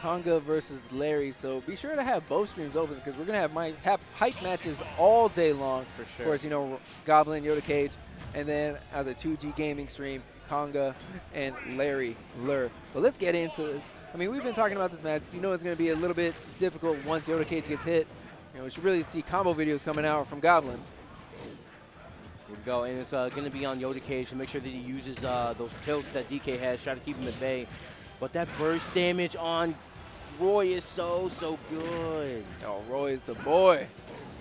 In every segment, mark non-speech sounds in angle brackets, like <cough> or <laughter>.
Conga versus Larry. So be sure to have both streams open because we're gonna have my have hype matches all day long. For sure. Of course, you know Goblin, Yoda Cage, and then as a 2G gaming stream, Conga and Larry Lurr. But let's get into this. I mean, we've been talking about this match. You know it's gonna be a little bit difficult once Yoda Cage gets hit. You know, we should really see combo videos coming out from Goblin. Here we go, and it's uh, going to be on Yoda Cage to make sure that he uses uh, those tilts that DK has, try to keep him at bay. But that burst damage on Roy is so, so good. Oh, Roy is the boy.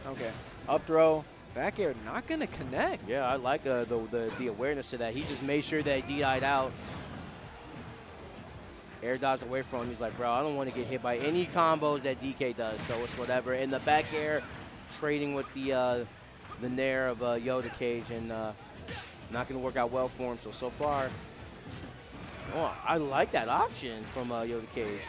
Okay, up throw, back air, not gonna connect. Yeah, I like uh, the, the, the awareness of that. He just made sure that he DI'd out. Air dodged away from him. He's like, bro, I don't want to get hit by any combos that DK does, so it's whatever. In the back air, trading with the uh, the nair of uh, Yoda Cage, and uh, not going to work out well for him. So, so far, oh, I like that option from uh, Yoda Cage.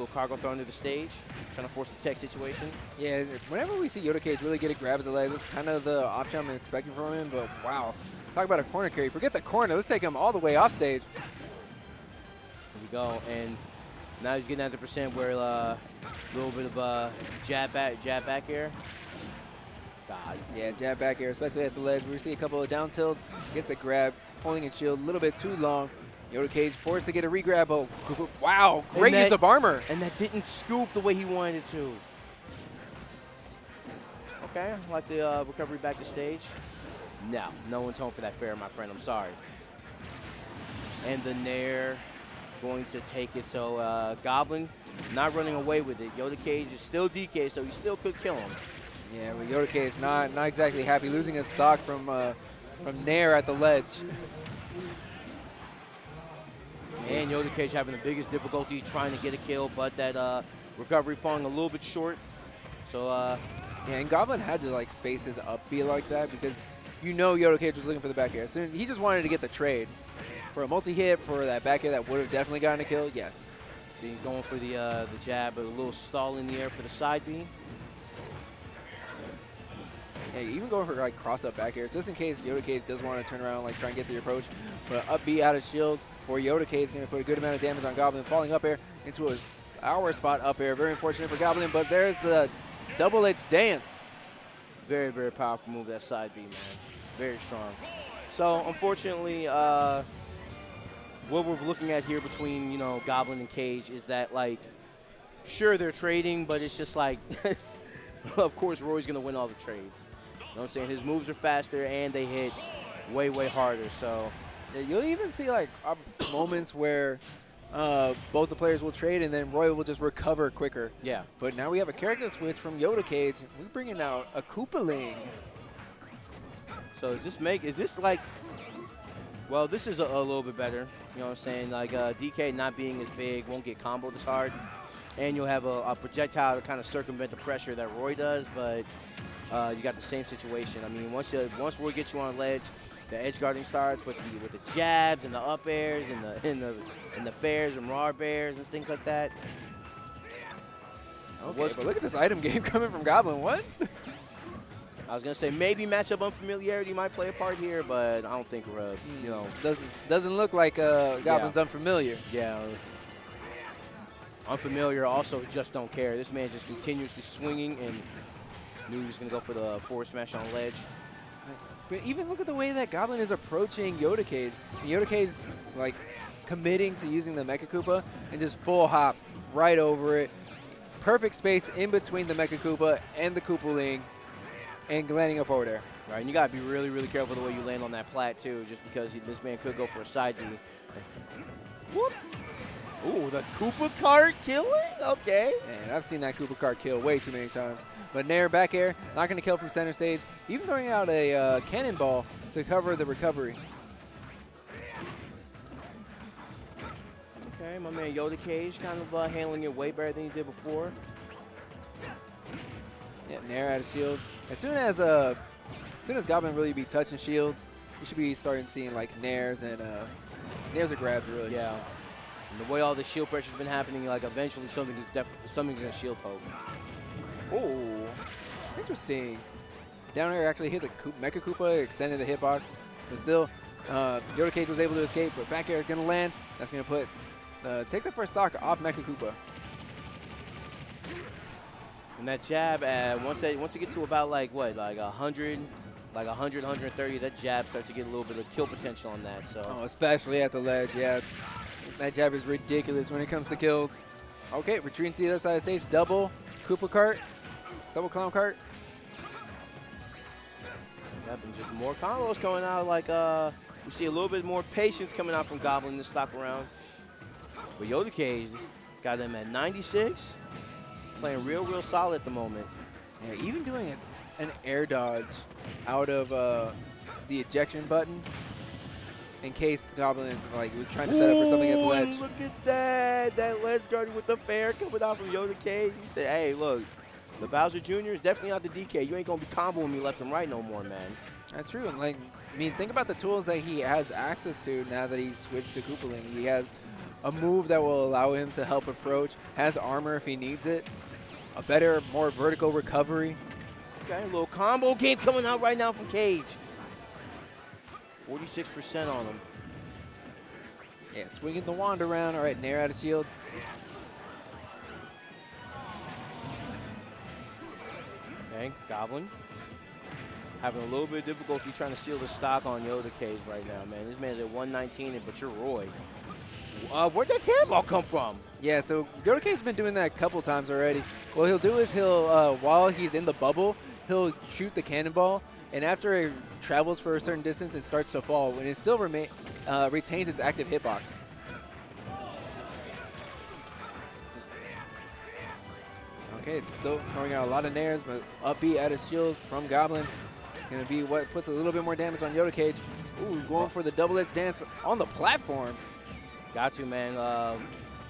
A little cargo thrown to the stage, trying to force a tech situation. Yeah, whenever we see Yoda Cage really get a grab at the leg, that's kind of the option I'm expecting from him. But wow, talk about a corner carry. Forget the corner. Let's take him all the way off stage. Here we go, and now he's getting down to percent where a uh, little bit of uh, jab back, jab back air. God. Yeah, jab back air, especially at the ledge. We see a couple of down tilts, gets a grab, holding his shield a little bit too long. Yoda Cage forced to get a regrab. Oh, wow, great that, use of armor. And that didn't scoop the way he wanted it to. Okay, I like the uh, recovery back to stage. No, no one's home for that fair, my friend. I'm sorry. And the Nair going to take it. So uh, Goblin not running away with it. Yoda Cage is still DK, so he still could kill him. Yeah, but Yoda Cage not not exactly happy losing his stock from uh, from Nair at the ledge. <laughs> And Yoda Cage having the biggest difficulty trying to get a kill, but that uh, recovery falling a little bit short. So uh, yeah, and Goblin had to like space his up B like that because you know Yoda Cage was looking for the back air. So he just wanted to get the trade for a multi-hit for that back air that would have definitely gotten a kill. Yes. So he's going for the uh, the jab, but a little stall in the air for the side B. Yeah, even going for like cross-up back airs, just in case Yoda Cage does want to turn around, like try and get the approach. But up B out of shield for Yoda Cage is going to put a good amount of damage on Goblin, falling up air into a sour spot up air. Very unfortunate for Goblin, but there's the double edge dance. Very, very powerful move, that side B, man. Very strong. So, unfortunately, uh, what we're looking at here between, you know, Goblin and Cage is that, like, sure, they're trading, but it's just like, <laughs> of course, Roy's going to win all the trades. You know what I'm saying? His moves are faster and they hit way, way harder. So yeah, you'll even see like moments where uh, both the players will trade and then Roy will just recover quicker. Yeah. But now we have a character switch from Yoda Cage. We're bringing out a Koopaling. So is this make, is this like, well, this is a, a little bit better. You know what I'm saying? Like uh, DK not being as big, won't get comboed as hard. And you'll have a, a projectile to kind of circumvent the pressure that Roy does, but uh, you got the same situation. I mean, once you once Roy gets you on ledge, the edge guarding starts with the with the jabs and the up airs and the and the and the fairs and raw bears and things like that. Okay, but look at this item <laughs> game coming from Goblin. What? I was gonna say maybe matchup unfamiliarity might play a part here, but I don't think uh, you know doesn't doesn't look like uh, Goblin's yeah. unfamiliar. Yeah. Unfamiliar also just don't care. This man just continuously swinging and knew he was going to go for the forward smash on ledge. But even look at the way that Goblin is approaching Yoda Cage. Yoda like, committing to using the Mecha Koopa and just full hop right over it. Perfect space in between the Mecha Koopa and the Koopaling and landing a forward air. Right, and you got to be really, really careful the way you land on that plat, too, just because this man could go for a side B. Whoop. Ooh, the Koopa cart killing? Okay. And I've seen that Koopa cart kill way too many times. But Nair back air, not going to kill from center stage. Even throwing out a uh, cannonball to cover the recovery. Okay, my man Yoda Cage kind of uh, handling it way better than he did before. Yeah, Nair out of shield. As soon as uh, as soon as Goblin really be touching shields, you should be starting seeing like Nairs and uh, Nairs are grabs really. Yeah. And the way all the shield pressure's been happening, like eventually something is definitely something's gonna shield poke. Oh, interesting. Down air actually hit the Mecha Koopa, extended the hitbox, but still, uh, Yoda Cage was able to escape, but back air gonna land. That's gonna put, uh, take the first stock off Mecha Koopa. And that jab, uh, once that once it gets to about like what, like a hundred, like 100, 130, that jab starts to get a little bit of kill potential on that. So Oh, especially at the ledge, yeah. That jab is ridiculous when it comes to kills. Okay, retreating to the other side of the stage. Double Koopa cart. Double clown cart. Yep, and just more combos coming out. Like uh, we see a little bit more patience coming out from Goblin this stock around. But Yoda Cage got them at 96, playing real, real solid at the moment. Yeah, even doing it, an air dodge out of uh, the ejection button in case Goblin like was trying to set up for something at the ledge. Look at that. That ledge guarding with the fair coming out from Yoda Cage. He said, hey, look, the Bowser Jr. is definitely out the DK. You ain't going to be comboing me left and right no more, man. That's true. And like, I mean, think about the tools that he has access to now that he's switched to Koopaling. He has a move that will allow him to help approach, has armor if he needs it, a better, more vertical recovery. Okay, a little combo game coming out right now from Cage. 46% on him. Yeah, swinging the wand around. All right, Nair out of shield. Goblin. Having a little bit of difficulty trying to seal the stock on Yoda Cage right now, man. This man's at 119, but you're Roy. Uh, where'd that cannonball come from? Yeah, so Yoda Cage's been doing that a couple times already. What he'll do is he'll, uh, while he's in the bubble, he'll shoot the cannonball, and after it travels for a certain distance, it starts to fall, and it still remain, uh, retains its active hitbox. Okay, still throwing out a lot of nairs, but upbeat at his shield from Goblin. It's going to be what puts a little bit more damage on Yoda Cage. Ooh, going for the double edge dance on the platform. Got to, man. Uh,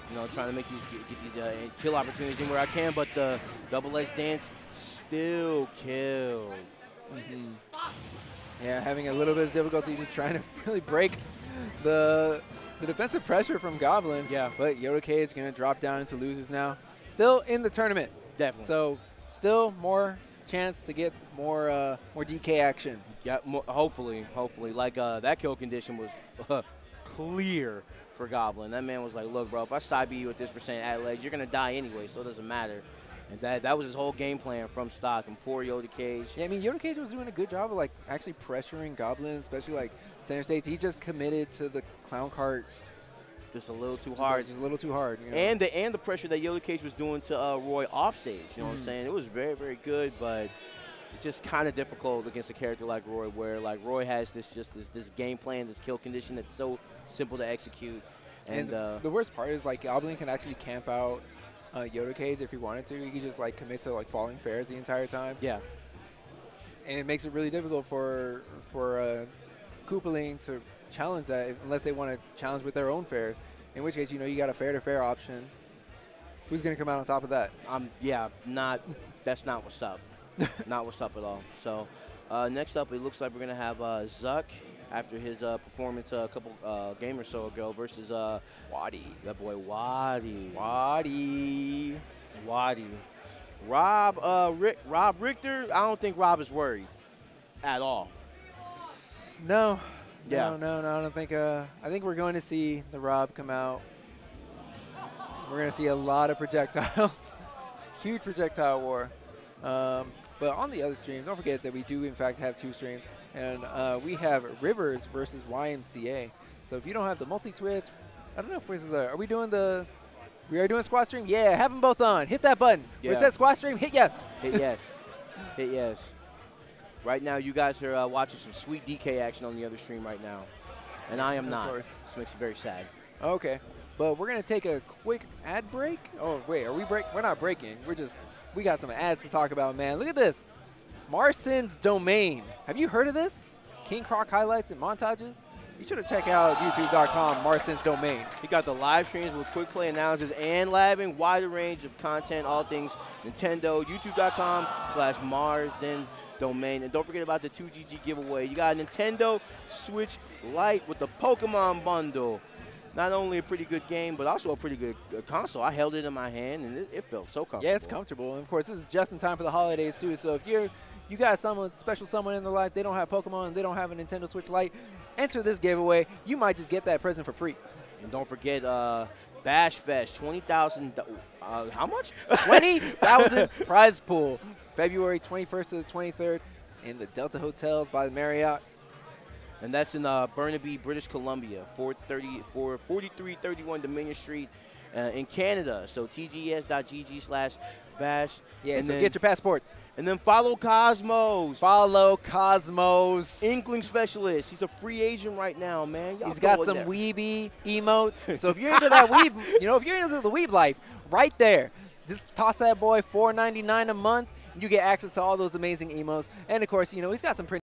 you know, trying to make these get, these uh, kill opportunities anywhere I can, but the double edge dance still kills. Yeah, having a little bit of difficulty just trying to <laughs> really break the the defensive pressure from Goblin. Yeah. But Yoda Cage is going to drop down into losers now. Still in the tournament. Definitely. So still more chance to get more uh, more DK action. Yeah, mo- hopefully, hopefully. Like uh, that kill condition was uh, clear for Goblin. That man was like, "Look, bro, if I side B you with this percent at ledge, you're gonna die anyway, so it doesn't matter." And that that was his whole game plan from stock. And poor Yoda Cage. Yeah, I mean Yoda Cage was doing a good job of like actually pressuring Goblin, especially like center stage. He just committed to the clown cart Just a little too just, like, hard. just a little too hard. You know? and the and the pressure that Yoda Cage was doing to uh, Roy off stage. You know what I'm Mhm. saying? It was very very good, but it's just kind of difficult against a character like Roy, where like Roy has this just this this game plan, this kill condition that's so simple to execute. And, And uh, the worst part is like Goblin can actually camp out uh, Yoda Cage if he wanted to. He could just like commit to like falling fairs the entire time, yeah, and it makes it really difficult for for uh, Koopaling to challenge that unless they want to challenge with their own fairs. In which case, you know, you got a fair to fair option. Who's gonna come out on top of that? I'm yeah, not that's not what's up. <laughs> not what's up at all. So uh, next up, it looks like we're gonna have uh, Zuck after his uh, performance uh, a couple uh, game or so ago versus uh, Wadi. that boy Wadi. Wadi. Wadi. Rob uh, Rick, Rob Richter. I don't think Rob is worried at all. No. Yeah. No, no, no. I don't think. Uh, I think we're going to see the Rob come out. We're going to see a lot of projectiles. <laughs> Huge projectile war. Um, but on the other streams, don't forget that we do in fact have two streams, and uh, we have Rivers versus YMCA. So if you don't have the multi-twitch, I don't know if a, are we doing the we are doing squad stream? Yeah, have them both on. Hit that button. Where it Yeah. says squad stream, hit yes. Hit yes. Hit yes. Right now, you guys are uh, watching some sweet DK action on the other stream right now, and I am not. Of not. course. This makes me very sad. Okay. But we're gonna take a quick ad break. Oh wait, are we break? We're not breaking. We're just we got some ads to talk about, man. Look at this, Marson's Domain. Have you heard of this? King Croc highlights and montages. You should have checked out YouTube.com Marson's Domain. He got the live streams with quick play analysis and labbing, wider range of content, all things Nintendo. YouTube.com slash Mars then domain. And don't forget about the 2GG giveaway. You got a Nintendo Switch Lite with the Pokemon bundle. Not only a pretty good game, but also a pretty good console. I held it in my hand and it, it felt so comfortable. Yeah, it's comfortable. And of course, this is just in time for the holidays too. So if you're you got someone special someone in their life, they don't have Pokemon, they don't have a Nintendo Switch Lite, enter this giveaway. You might just get that present for free. And don't forget, uh, Bash Fest, 20,000. Uh, how much? 20,000 <laughs> prize pool, February 21st to the 23rd in the Delta Hotels by the Marriott. And that's in uh, Burnaby, British Columbia, 430, 4331 Dominion Street uh, in Canada. So tgs.gg slash bash. Yeah, and so then, get your passports. And then follow Cosmos. Follow Cosmos. Inkling specialist. He's a free agent right now, man. He's got some there. weeby emotes. so if you're into that <laughs> weeb, you know, if you're into the weeb life, right there, just toss that boy $4.99 a month. You get access to all those amazing emotes. And of course, you know, he's got some pretty